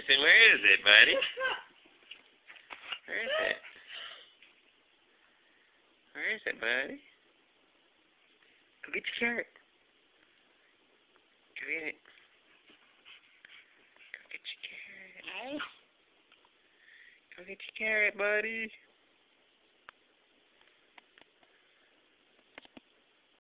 Jamison, where is it, buddy? Where is it? Where is it, buddy? Go get your carrot. Go get it. Go get your carrot. Go get your carrot, buddy.